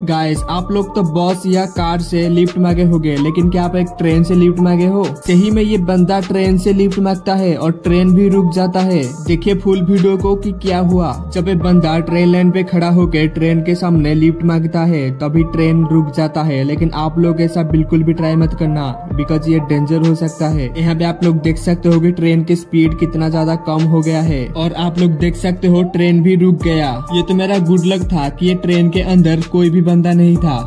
Guys आप लोग तो बस या कार से लिफ्ट मांगे होगे, लेकिन क्या आप एक ट्रेन से लिफ्ट मांगे हो? कहीं में ये बंदा ट्रेन से लिफ्ट माँगता है और ट्रेन भी रुक जाता है। देखिए फुल वीडियो को कि क्या हुआ। जब एक बंदा ट्रेन लाइन पे खड़ा होकर ट्रेन के सामने लिफ्ट माँगता है, तभी ट्रेन रुक जाता है। लेकिन आप लोग ऐसा बिल्कुल भी ट्राई मत करना बिकॉज़ ये डेंजर हो सकता है। यहाँ पे आप लोग देख सकते हो कि ट्रेन की स्पीड कितना ज़्यादा कम हो गया है। और आप लोग देख सकते हो ट्रेन भी रुक गया। ये तो मेरा गुड लक था की ये ट्रेन के अंदर कोई भी बंदा नहीं था।